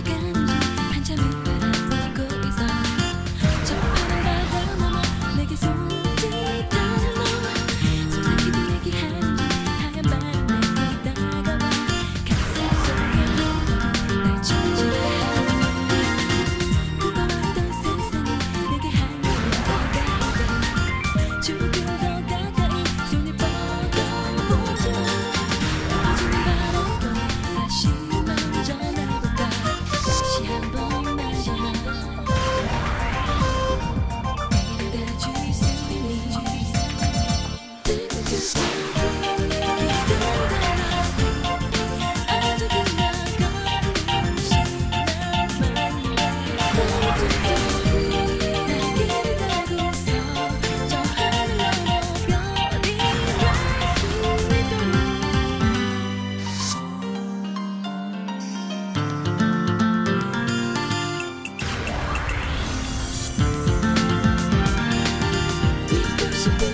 again. Peace.